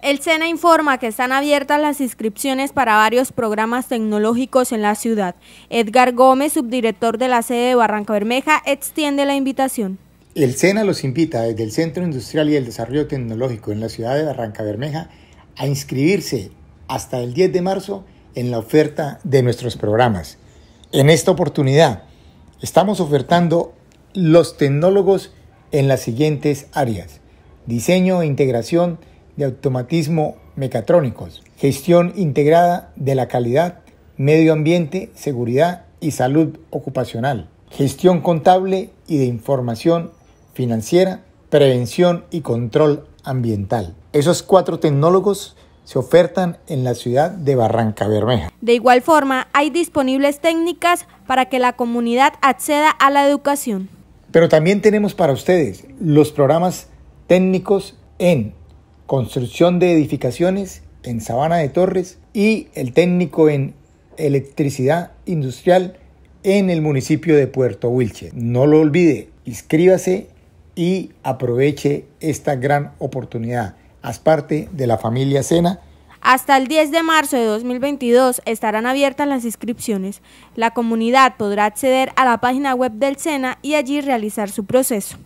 El SENA informa que están abiertas las inscripciones para varios programas tecnológicos en la ciudad. Edgar Gómez, subdirector de la sede de Barranca Bermeja, extiende la invitación. El SENA los invita desde el Centro Industrial y el Desarrollo Tecnológico en la ciudad de Barranca Bermeja a inscribirse hasta el 10 de marzo en la oferta de nuestros programas. En esta oportunidad estamos ofertando los tecnólogos en las siguientes áreas. Diseño e integración de automatismo mecatrónicos, gestión integrada de la calidad, medio ambiente, seguridad y salud ocupacional, gestión contable y de información financiera, prevención y control ambiental. Esos cuatro tecnólogos se ofertan en la ciudad de Barranca Bermeja. De igual forma, hay disponibles técnicas para que la comunidad acceda a la educación. Pero también tenemos para ustedes los programas técnicos en construcción de edificaciones en Sabana de Torres y el técnico en electricidad industrial en el municipio de Puerto Wilche. No lo olvide, inscríbase y aproveche esta gran oportunidad. Haz parte de la familia Sena. Hasta el 10 de marzo de 2022 estarán abiertas las inscripciones. La comunidad podrá acceder a la página web del SENA y allí realizar su proceso.